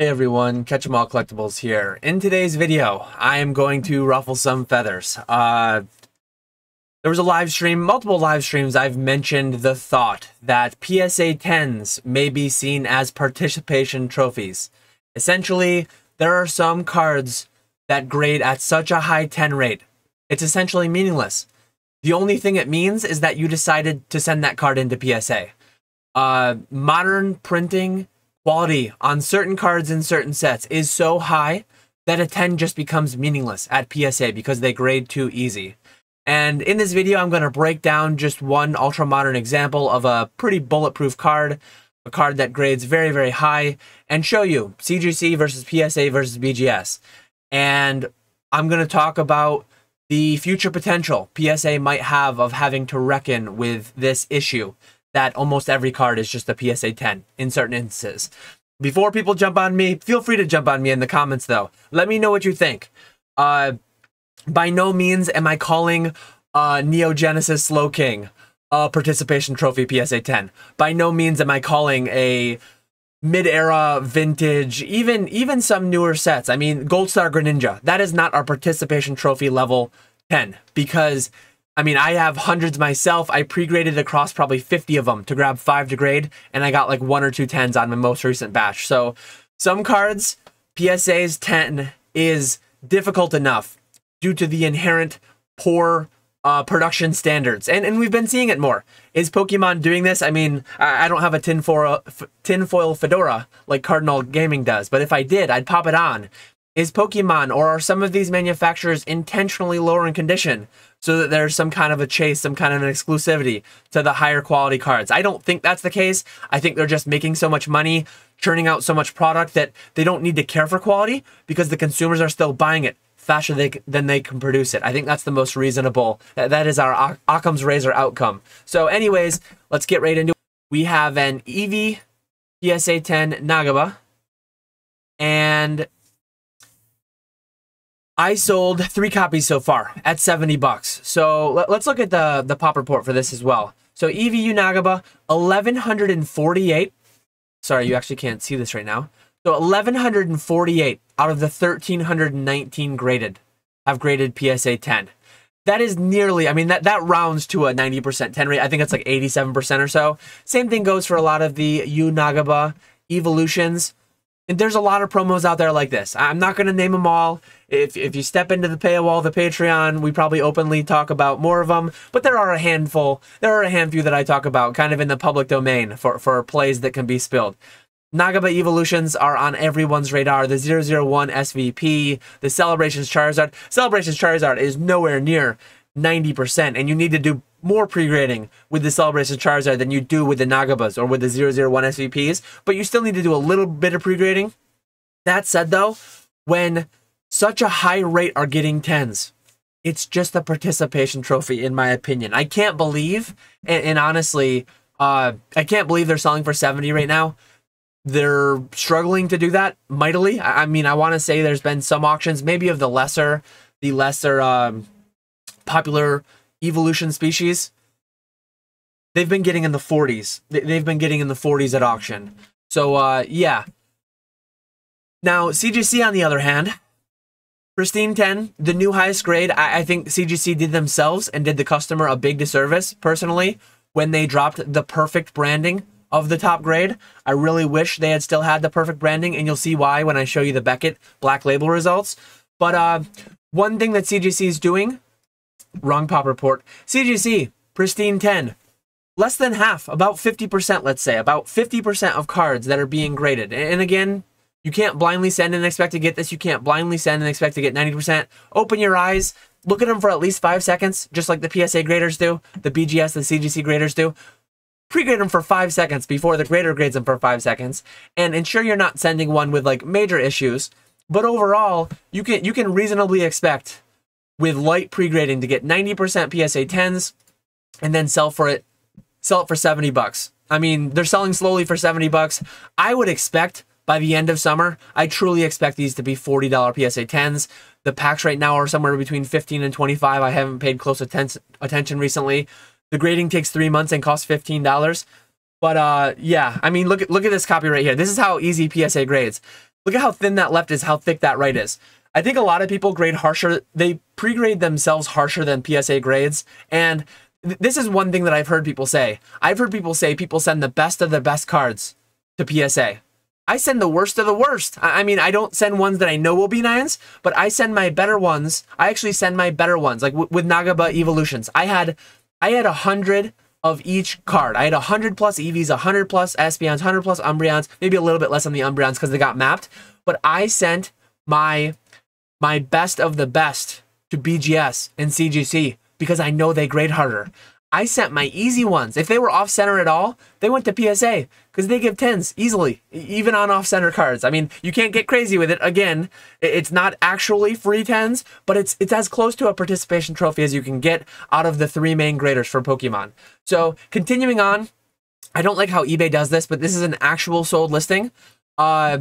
Hey everyone, Ketchum All Collectibles here. In today's video, I am going to ruffle some feathers. Uh, there was a live stream, multiple live streams, I've mentioned the thought that PSA 10s may be seen as participation trophies. Essentially, there are some cards that grade at such a high 10 rate. It's essentially meaningless. The only thing it means is that you decided to send that card into PSA. Uh, modern printing quality on certain cards in certain sets is so high that a 10 just becomes meaningless at PSA because they grade too easy. And in this video, I'm going to break down just one ultra modern example of a pretty bulletproof card, a card that grades very, very high, and show you CGC versus PSA versus BGS. And I'm going to talk about the future potential PSA might have of having to reckon with this issue that almost every card is just a PSA 10 in certain instances. Before people jump on me, feel free to jump on me in the comments though. Let me know what you think. Uh, by no means am I calling uh, Neo Genesis Slowking a participation trophy PSA 10. By no means am I calling a mid-era vintage, even even some newer sets. I mean, Gold Star Greninja, that is not our participation trophy level 10 because I mean, I have hundreds myself. I pre-graded across probably 50 of them to grab five to grade, and I got like one or two tens on my most recent batch. So some cards, PSA's 10 is difficult enough due to the inherent poor uh, production standards. And, and we've been seeing it more. Is Pokemon doing this? I mean, I, I don't have a tinfoil, tinfoil fedora like Cardinal Gaming does, but if I did, I'd pop it on. Is Pokemon or are some of these manufacturers intentionally lowering condition so that there's some kind of a chase, some kind of an exclusivity to the higher quality cards. I don't think that's the case. I think they're just making so much money, churning out so much product that they don't need to care for quality because the consumers are still buying it faster they, than they can produce it. I think that's the most reasonable. That is our Occam's razor outcome. So anyways, let's get right into it. We have an Eevee PSA 10 Nagaba and I sold three copies so far at 70 bucks. So let, us look at the, the pop report for this as well. So Eevee Yu Nagaba, 1148. Sorry, you actually can't see this right now. So 1148 out of the 1319 graded have graded PSA 10. That is nearly, I mean, that, that rounds to a 90% 10 rate. I think it's like 87% or so. Same thing goes for a lot of the Yu Nagaba evolutions. And there's a lot of promos out there like this. I'm not going to name them all. If, if you step into the paywall, the Patreon, we probably openly talk about more of them. But there are a handful. There are a handful that I talk about kind of in the public domain for, for plays that can be spilled. Nagaba evolutions are on everyone's radar. The 001 SVP, the Celebrations Charizard. Celebrations Charizard is nowhere near 90%, and you need to do more pre-grading with the Celebration Charizard than you do with the Nagabas or with the 001 SVPs, but you still need to do a little bit of pre-grading. That said, though, when such a high rate are getting 10s, it's just a participation trophy, in my opinion. I can't believe, and, and honestly, uh, I can't believe they're selling for 70 right now. They're struggling to do that mightily. I, I mean, I want to say there's been some auctions, maybe of the lesser, the lesser um, popular evolution species, they've been getting in the 40s. They've been getting in the 40s at auction. So, uh, yeah. Now, CGC, on the other hand, Pristine 10, the new highest grade, I, I think CGC did themselves and did the customer a big disservice, personally, when they dropped the perfect branding of the top grade. I really wish they had still had the perfect branding, and you'll see why when I show you the Beckett Black Label results. But uh, one thing that CGC is doing Wrong pop report. CGC, pristine 10. Less than half, about 50%, let's say, about 50% of cards that are being graded. And again, you can't blindly send and expect to get this. You can't blindly send and expect to get 90%. Open your eyes, look at them for at least five seconds, just like the PSA graders do, the BGS, the CGC graders do. Pre-grade them for five seconds before the grader grades them for five seconds, and ensure you're not sending one with like major issues. But overall, you can you can reasonably expect with light pre-grading to get 90% PSA 10s and then sell for it sell it for 70 bucks. I mean, they're selling slowly for 70 bucks. I would expect by the end of summer, I truly expect these to be $40 PSA 10s. The packs right now are somewhere between 15 and 25. I haven't paid close attention recently. The grading takes 3 months and costs $15. But uh yeah, I mean look at look at this copy right here. This is how easy PSA grades. Look at how thin that left is, how thick that right is. I think a lot of people grade harsher. They pre-grade themselves harsher than PSA grades. And th this is one thing that I've heard people say. I've heard people say people send the best of the best cards to PSA. I send the worst of the worst. I mean, I don't send ones that I know will be nines, but I send my better ones. I actually send my better ones, like with Nagaba Evolutions. I had, I had a hundred of each card. I had a 100 plus Eevees, a 100 plus Espeons, 100 plus Umbreons, maybe a little bit less on the Umbreons because they got mapped. But I sent my my best of the best to BGS and CGC because I know they grade harder. I sent my easy ones. If they were off center at all, they went to PSA because they give 10s easily, even on off center cards. I mean, you can't get crazy with it. Again, it's not actually free 10s, but it's it's as close to a participation trophy as you can get out of the three main graders for Pokemon. So continuing on, I don't like how eBay does this, but this is an actual sold listing. Uh,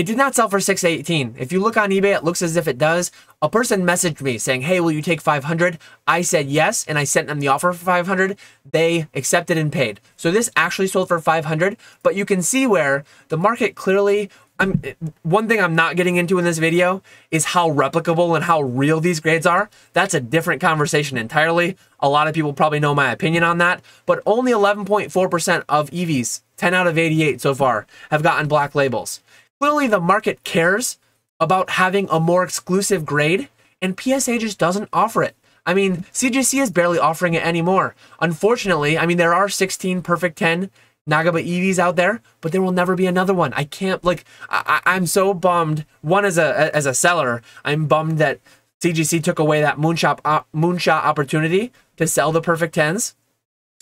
it did not sell for 618. If you look on eBay, it looks as if it does. A person messaged me saying, "Hey, will you take 500?" I said yes, and I sent them the offer for 500. They accepted and paid. So this actually sold for 500, but you can see where the market clearly I'm one thing I'm not getting into in this video is how replicable and how real these grades are. That's a different conversation entirely. A lot of people probably know my opinion on that, but only 11.4% of Eevees, 10 out of 88 so far, have gotten black labels. Clearly, the market cares about having a more exclusive grade, and PSA just doesn't offer it. I mean, CGC is barely offering it anymore. Unfortunately, I mean, there are 16 Perfect 10 Nagaba Eevees out there, but there will never be another one. I can't, like, I, am so bummed. One, as a as a seller, I'm bummed that CGC took away that moonshot, uh, moonshot opportunity to sell the Perfect 10s.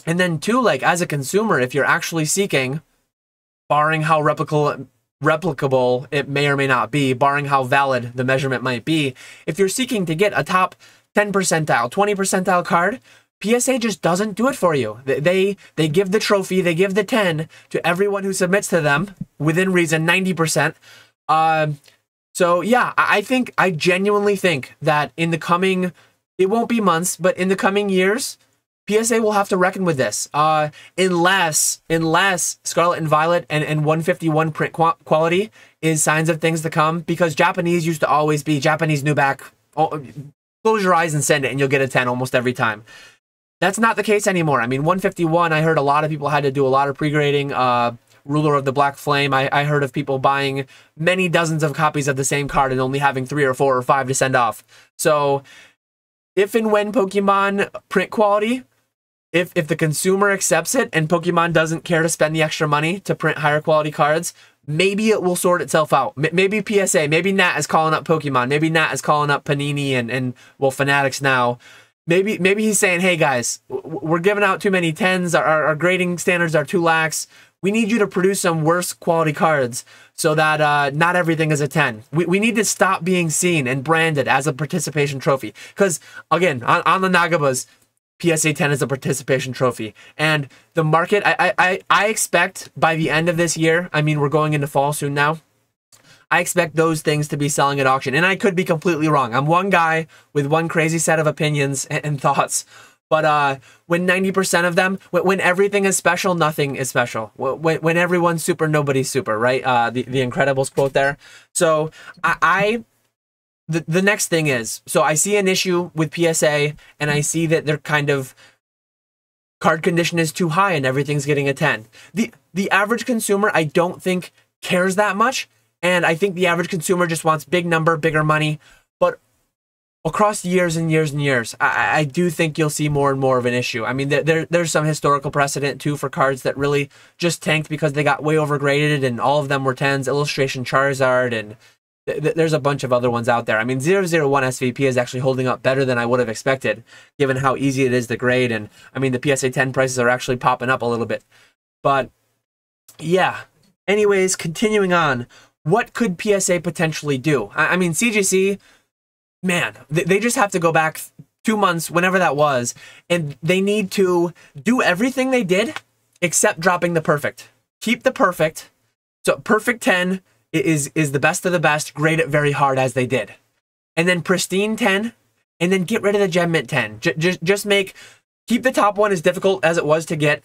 And then two, like, as a consumer, if you're actually seeking, barring how replicable replicable it may or may not be, barring how valid the measurement might be. If you're seeking to get a top 10 percentile, 20 percentile card, PSA just doesn't do it for you. They they give the trophy, they give the 10 to everyone who submits to them within reason, 90%. Uh, so yeah, I think I genuinely think that in the coming, it won't be months, but in the coming years, PSA will have to reckon with this, uh, unless unless Scarlet and Violet and, and 151 print qu quality is signs of things to come. Because Japanese used to always be Japanese new back. Oh, close your eyes and send it, and you'll get a 10 almost every time. That's not the case anymore. I mean, 151. I heard a lot of people had to do a lot of pre-grading. Uh, Ruler of the Black Flame. I, I heard of people buying many dozens of copies of the same card and only having three or four or five to send off. So, if and when Pokemon print quality if if the consumer accepts it and Pokemon doesn't care to spend the extra money to print higher quality cards, maybe it will sort itself out. M maybe PSA, maybe Nat is calling up Pokemon, maybe Nat is calling up Panini and and well Fanatics now. Maybe maybe he's saying, "Hey guys, we're giving out too many tens. Our, our grading standards are too lax. We need you to produce some worse quality cards so that uh, not everything is a 10. We, we need to stop being seen and branded as a participation trophy. Because, again, on, on the Nagabas, PSA 10 is a participation trophy. And the market, I, I, I expect by the end of this year, I mean, we're going into fall soon now. I expect those things to be selling at auction. And I could be completely wrong. I'm one guy with one crazy set of opinions and, and thoughts. But uh, when 90% of them, when, when, everything is special, nothing is special. When, when everyone's super, nobody's super, right? Uh, the, the Incredibles quote there. So I, I the, the next thing is so I see an issue with PSA and I see that they're kind of card condition is too high and everything's getting a 10. The the average consumer I don't think cares that much and I think the average consumer just wants big number, bigger money. But across years and years and years, I, I do think you'll see more and more of an issue. I mean, there, there there's some historical precedent too for cards that really just tanked because they got way overgraded and all of them were 10s. Illustration Charizard and there's a bunch of other ones out there. I mean, 001 SVP is actually holding up better than I would have expected, given how easy it is to grade. And I mean, the PSA 10 prices are actually popping up a little bit. But yeah. Anyways, continuing on, what could PSA potentially do? I, I mean, CGC, man, they, they just have to go back two months, whenever that was, and they need to do everything they did except dropping the perfect. Keep the perfect. So, perfect 10 is is the best of the best, grade it very hard as they did. And then pristine 10, and then get rid of the gem mint 10. J just just make keep the top one as difficult as it was to get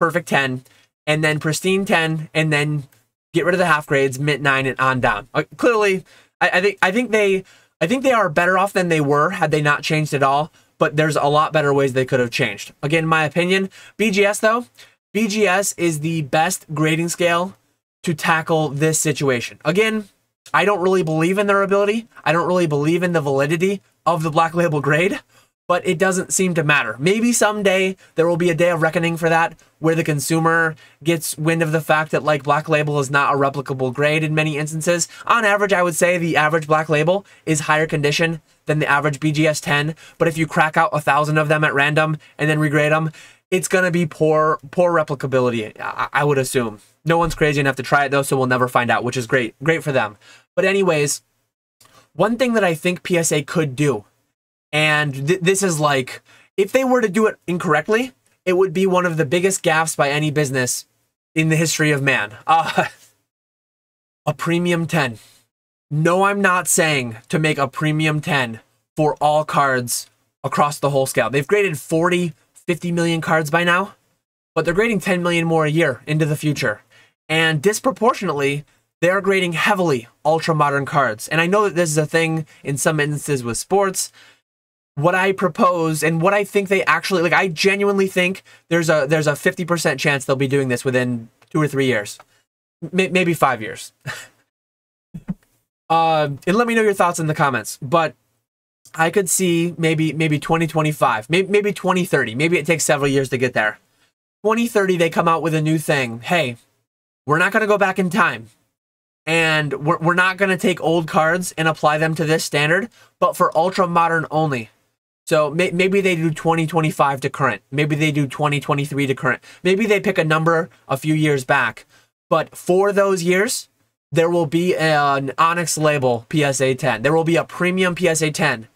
perfect 10, and then pristine 10, and then get rid of the half grades, mint nine, and on down. Uh, clearly, I, I think I think they I think they are better off than they were had they not changed at all. But there's a lot better ways they could have changed. Again, my opinion. BGS though, BGS is the best grading scale to tackle this situation. Again, I don't really believe in their ability. I don't really believe in the validity of the black label grade, but it doesn't seem to matter. Maybe someday there will be a day of reckoning for that where the consumer gets wind of the fact that like black label is not a replicable grade in many instances. On average, I would say the average black label is higher condition than the average BGS 10, but if you crack out a thousand of them at random and then regrade them, it's going to be poor poor replicability, I, I would assume. No one's crazy enough to try it though, so we'll never find out, which is great. Great for them. But anyways, one thing that I think PSA could do, and th this is like, if they were to do it incorrectly, it would be one of the biggest gaffes by any business in the history of man. Uh, a premium 10. No, I'm not saying to make a premium 10 for all cards across the whole scale. They've graded 40, 50 million cards by now, but they're grading 10 million more a year into the future. And disproportionately, they are grading heavily ultra modern cards. And I know that this is a thing in some instances with sports. What I propose and what I think they actually like, I genuinely think there's a there's a 50% chance they'll be doing this within two or three years, M maybe five years. uh, and let me know your thoughts in the comments. But I could see maybe maybe 2025, maybe maybe 2030. Maybe it takes several years to get there. 2030 they come out with a new thing. Hey, we're not going to go back in time. And we're, we're not going to take old cards and apply them to this standard, but for ultra modern only. So may, maybe they do 2025 to current. Maybe they do 2023 to current. Maybe they pick a number a few years back. But for those years, there will be an Onyx label PSA 10. There will be a premium PSA 10.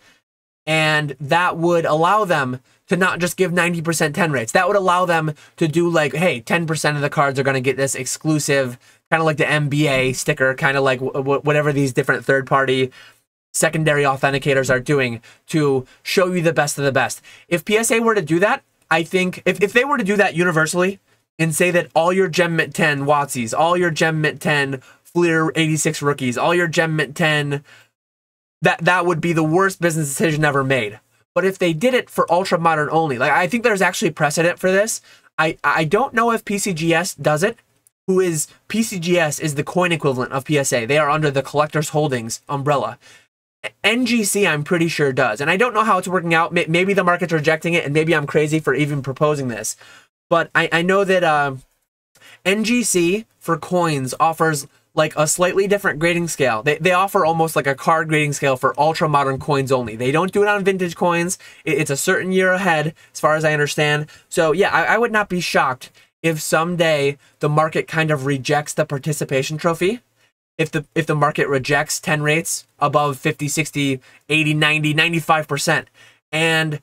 And that would allow them to not just give 90% 10 rates. That would allow them to do like, hey, 10% of the cards are going to get this exclusive, kind of like the MBA sticker, kind of like whatever these different third party secondary authenticators are doing to show you the best of the best. If PSA were to do that, I think if, if they were to do that universally and say that all your Gem Mint 10 Watsies, all your Gem Mint 10 Fleer 86 rookies, all your Gem Mint 10, that, that would be the worst business decision ever made. But if they did it for ultra modern only, like I think there's actually precedent for this. I, I don't know if PCGS does it, who is PCGS is the coin equivalent of PSA. They are under the collector's holdings umbrella. NGC, I'm pretty sure does. And I don't know how it's working out. Maybe the market's rejecting it, and maybe I'm crazy for even proposing this. But I, I know that uh, NGC for coins offers like a slightly different grading scale. They, they offer almost like a card grading scale for ultra modern coins only. They don't do it on vintage coins. It, it's a certain year ahead, as far as I understand. So yeah, I, I would not be shocked if someday the market kind of rejects the participation trophy. If the if the market rejects 10 rates above 50, 60, 80, 90, 95% and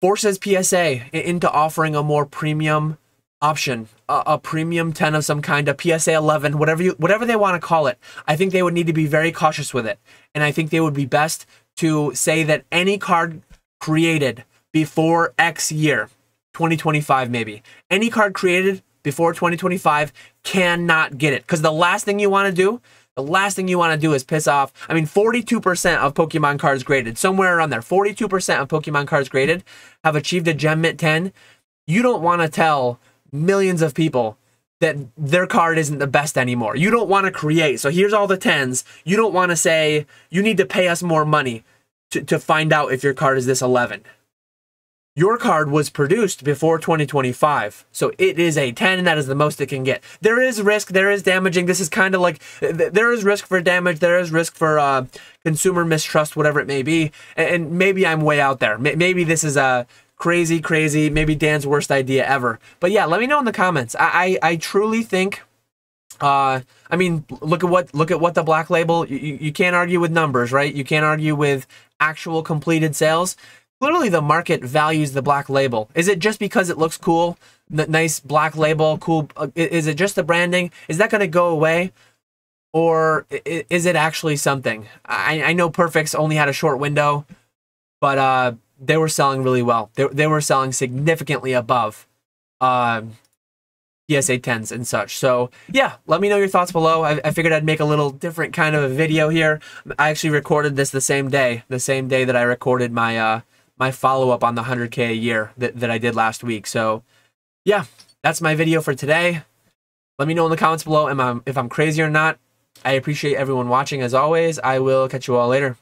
forces PSA into offering a more premium option, a, a, premium 10 of some kind, a PSA 11, whatever you whatever they want to call it. I think they would need to be very cautious with it. And I think they would be best to say that any card created before X year, 2025 maybe, any card created before 2025 cannot get it. Because the last thing you want to do the last thing you want to do is piss off. I mean, 42% of Pokemon cards graded, somewhere around there, 42% of Pokemon cards graded have achieved a Gem Mint 10. You don't want to tell millions of people that their card isn't the best anymore. You don't want to create. So here's all the 10s. You don't want to say, you need to pay us more money to, to find out if your card is this 11. Your card was produced before 2025, so it is a 10, and that is the most it can get. There is risk, there is damaging. This is kind of like there is risk for damage, there is risk for uh, consumer mistrust, whatever it may be. And maybe I'm way out there. Maybe this is a crazy, crazy, maybe Dan's worst idea ever. But yeah, let me know in the comments. I, I, I truly think. Uh, I mean, look at what look at what the black label. You, you can't argue with numbers, right? You can't argue with actual completed sales. Clearly, the market values the black label. Is it just because it looks cool? Nice black label, cool. Uh, is it just the branding? Is that going to go away? Or is it actually something? I, I know Perfects only had a short window, but uh, they were selling really well. They, they were selling significantly above uh, PSA 10s and such. So yeah, let me know your thoughts below. I, I, figured I'd make a little different kind of a video here. I actually recorded this the same day, the same day that I recorded my uh, my follow up on the 100k a year that, that I did last week. So yeah, that's my video for today. Let me know in the comments below I'm, if I'm crazy or not. I appreciate everyone watching as always. I will catch you all later.